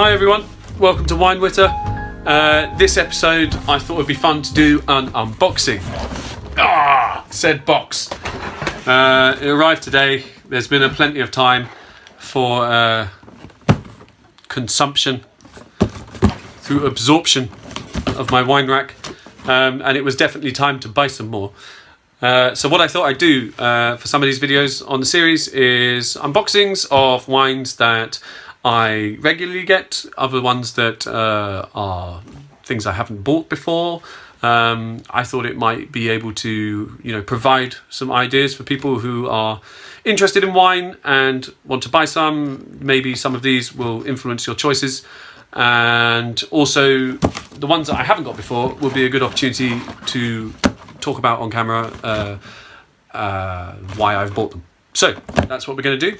Hi everyone, welcome to Wine Witter. Uh, this episode I thought would be fun to do an unboxing. Ah, said box. Uh, it arrived today. There's been a plenty of time for uh, consumption through absorption of my wine rack, um, and it was definitely time to buy some more. Uh, so what I thought I'd do uh, for some of these videos on the series is unboxings of wines that I regularly get, other ones that uh, are things I haven't bought before. Um, I thought it might be able to, you know, provide some ideas for people who are interested in wine and want to buy some. Maybe some of these will influence your choices. And also, the ones that I haven't got before will be a good opportunity to talk about on camera uh, uh, why I've bought them. So that's what we're going to do.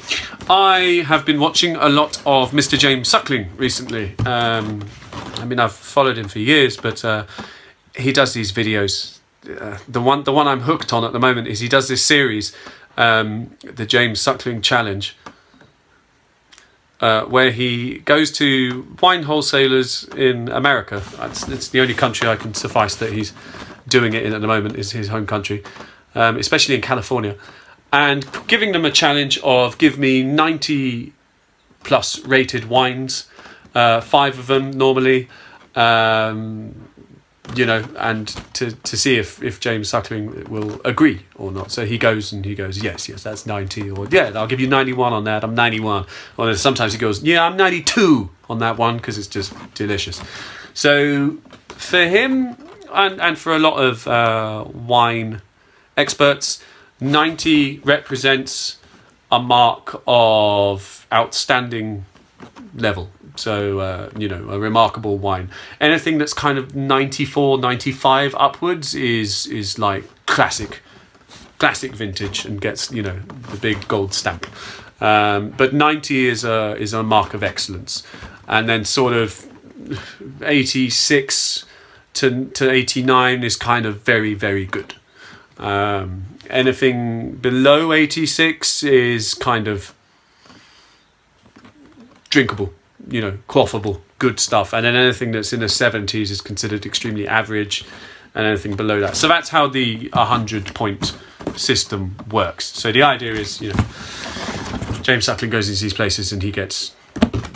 I have been watching a lot of Mr. James Suckling recently. Um, I mean, I've followed him for years, but uh, he does these videos. Uh, the one, the one I'm hooked on at the moment is he does this series, um, the James Suckling Challenge, uh, where he goes to wine wholesalers in America. It's, it's the only country I can suffice that he's doing it in at the moment is his home country, um, especially in California and giving them a challenge of give me 90 plus rated wines, uh, five of them normally, um, you know, and to, to see if, if James Suckling will agree or not. So he goes and he goes, yes, yes, that's 90, or yeah, I'll give you 91 on that, I'm 91. Or sometimes he goes, yeah, I'm 92 on that one because it's just delicious. So for him, and, and for a lot of uh, wine experts, 90 represents a mark of outstanding level. So, uh, you know, a remarkable wine. Anything that's kind of 94, 95 upwards is is like classic, classic vintage and gets, you know, the big gold stamp. Um, but 90 is a, is a mark of excellence. And then sort of 86 to, to 89 is kind of very, very good. Um, anything below 86 is kind of drinkable, you know, quaffable, good stuff. And then anything that's in the 70s is considered extremely average, and anything below that. So that's how the 100 point system works. So the idea is, you know, James Suckling goes into these places and he gets,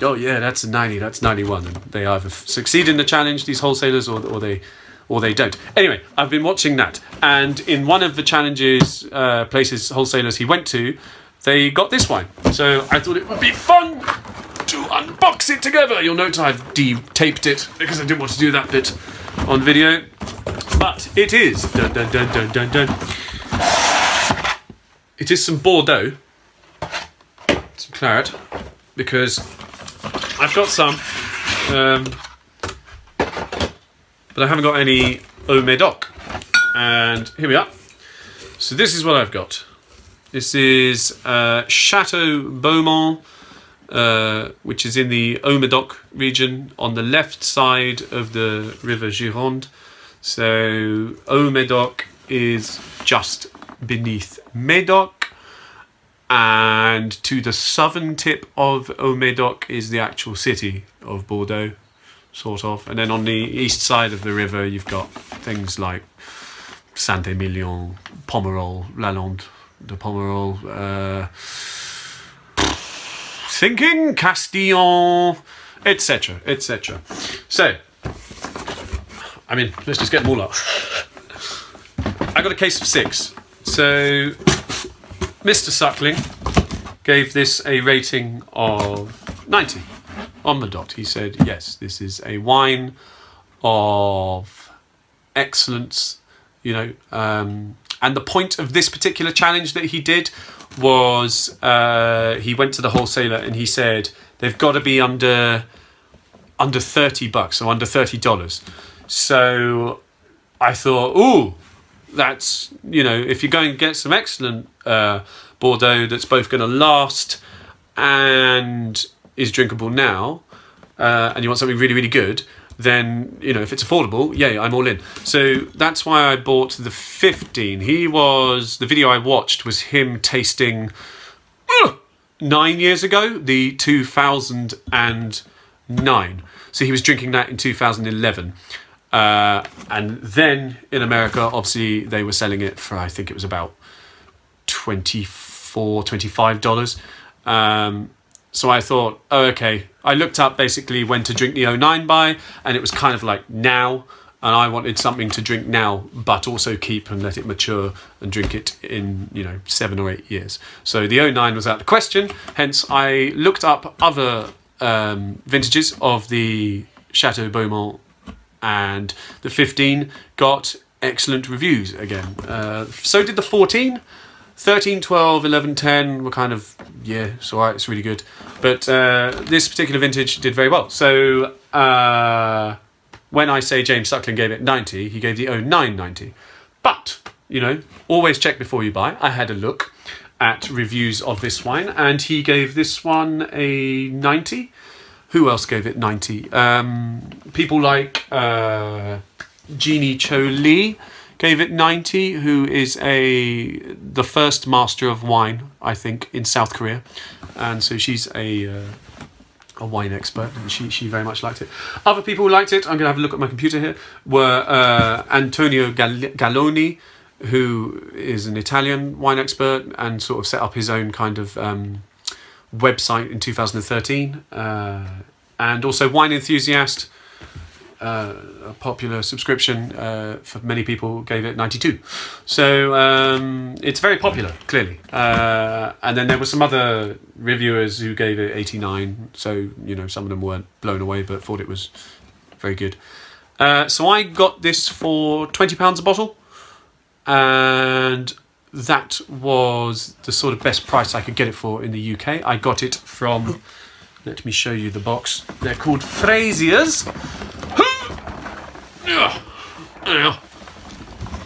oh yeah, that's a 90, that's 91. And they either succeed in the challenge, these wholesalers, or, or they or they don't. Anyway, I've been watching that, and in one of the challenges uh, places wholesalers he went to, they got this wine. So I thought it would be fun to unbox it together. You'll note I've de-taped it because I didn't want to do that bit on video, but it is. Dun, dun, dun, dun, dun, dun. It is some Bordeaux, some claret, because I've got some. Um, but I haven't got any Haut-Medoc. And here we are. So this is what I've got. This is uh, Chateau Beaumont, uh, which is in the Haut-Medoc region on the left side of the River Gironde. So Haut-Medoc is just beneath Medoc and to the southern tip of Haut-Medoc is the actual city of Bordeaux sort of. And then on the east side of the river, you've got things like Saint-Emilion, Pomerol, Lalande de Pomerol, uh, thinking Castillon, etc., etc. So, I mean, let's just get them all up. I got a case of six. So, Mr. Suckling gave this a rating of 90 on the dot. He said, yes, this is a wine of excellence, you know. Um, and the point of this particular challenge that he did was uh, he went to the wholesaler and he said they've got to be under under 30 bucks or under $30. So I thought, ooh, that's, you know, if you're going to get some excellent uh, Bordeaux that's both going to last and is drinkable now, uh, and you want something really, really good, then you know if it's affordable, yeah, I'm all in. So that's why I bought the 15. He was the video I watched was him tasting uh, nine years ago the 2009. So he was drinking that in 2011. Uh, and then in America, obviously, they were selling it for, I think it was about 24 $25. Um, so I thought, oh, okay. I looked up basically when to drink the 09 by, and it was kind of like now. And I wanted something to drink now, but also keep and let it mature and drink it in, you know, seven or eight years. So the 09 was out of the question. Hence, I looked up other um, vintages of the Chateau Beaumont, and the 15 got excellent reviews again. Uh, so did the 14. 13, 12, 11, 10 were kind of, yeah, it's alright, it's really good. But uh, this particular vintage did very well. So uh, when I say James Suckling gave it 90, he gave the 09 90. But, you know, always check before you buy. I had a look at reviews of this wine and he gave this one a 90. Who else gave it 90? Um, people like uh, Jeannie Cho Lee it 90, who is a the first master of wine, I think, in South Korea. And so she's a uh, a wine expert, and she, she very much liked it. Other people who liked it, I'm going to have a look at my computer here, were uh, Antonio Galloni, who is an Italian wine expert and sort of set up his own kind of um, website in 2013. Uh, and also Wine Enthusiast, uh, a popular subscription uh, for many people gave it 92 so um, it's very popular clearly. Uh, and then there were some other reviewers who gave it 89 so you know some of them weren't blown away but thought it was very good. Uh, so I got this for 20 pounds a bottle. And that was the sort of best price I could get it for in the UK I got it from let me show you the box. They're called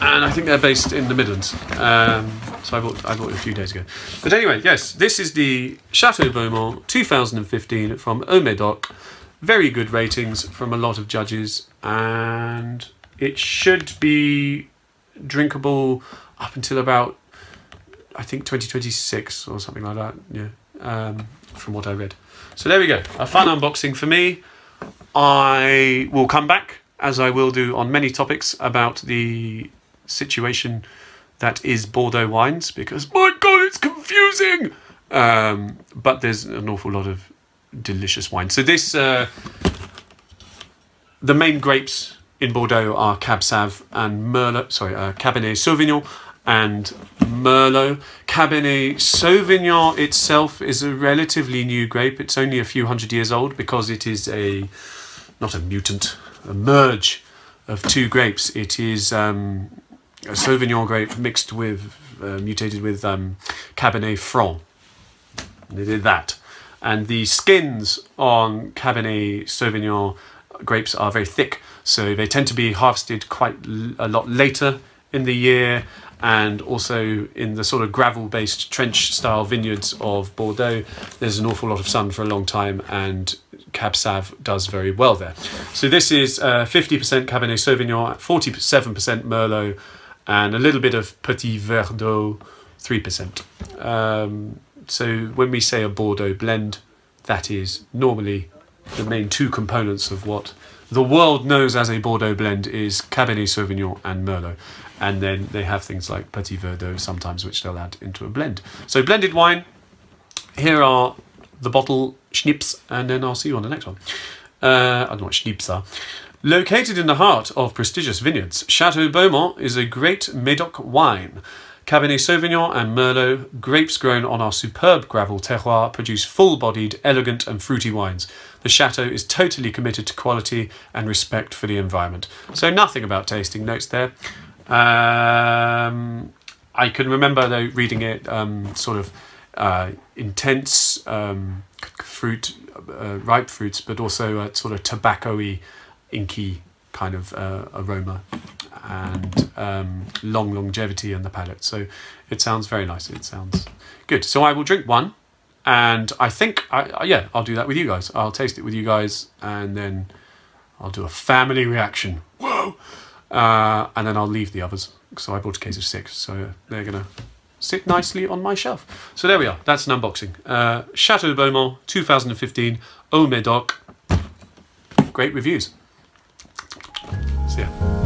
And I think they're based in the Midlands. Um, so I bought I bought it a few days ago. But anyway, yes, this is the Chateau Beaumont 2015 from Haut-Medoc. Very good ratings from a lot of judges, and it should be drinkable up until about I think 2026 or something like that. Yeah, um, from what I read. So there we go. A fun unboxing for me. I will come back as I will do on many topics about the situation that is Bordeaux wines, because my god, it's confusing. Um, but there's an awful lot of delicious wine. So this, uh, the main grapes in Bordeaux are Cab Sav and Merlot. Sorry, uh, Cabernet Sauvignon and Merlot. Cabernet Sauvignon itself is a relatively new grape. It's only a few hundred years old because it is a not a mutant a merge of two grapes. It is um, a Sauvignon grape mixed with, uh, mutated with um, Cabernet Franc. They did that. And the skins on Cabernet Sauvignon grapes are very thick, so they tend to be harvested quite a lot later in the year and also in the sort of gravel based trench style vineyards of Bordeaux, there's an awful lot of sun for a long time and Cab Sav does very well there. So this is 50% uh, Cabernet Sauvignon, 47% Merlot, and a little bit of Petit Verdot, 3%. Um, so when we say a Bordeaux blend, that is normally the main two components of what the world knows as a Bordeaux blend is Cabernet Sauvignon and Merlot. And then they have things like Petit Verdot sometimes, which they'll add into a blend. So blended wine, here are the bottle schnips, and then I'll see you on the next one. Uh, I don't know what schnips are. Located in the heart of prestigious vineyards, Chateau Beaumont is a great Medoc wine. Cabernet Sauvignon and Merlot, grapes grown on our superb gravel terroir, produce full-bodied, elegant and fruity wines. The chateau is totally committed to quality and respect for the environment. So nothing about tasting notes there. Um, I can remember though reading it um, sort of uh, intense um, fruit, uh, ripe fruits, but also a sort of tobacco-y, inky kind of uh, aroma and um, long longevity in the palate. So it sounds very nice. It sounds good. So I will drink one, and I think, I, yeah, I'll do that with you guys. I'll taste it with you guys, and then I'll do a family reaction. Whoa! Uh, and then I'll leave the others. So I bought a case of six, so they're gonna sit nicely on my shelf. So there we are, that's an unboxing. Uh, Chateau Beaumont 2015 Haut-Medoc. great reviews. See ya.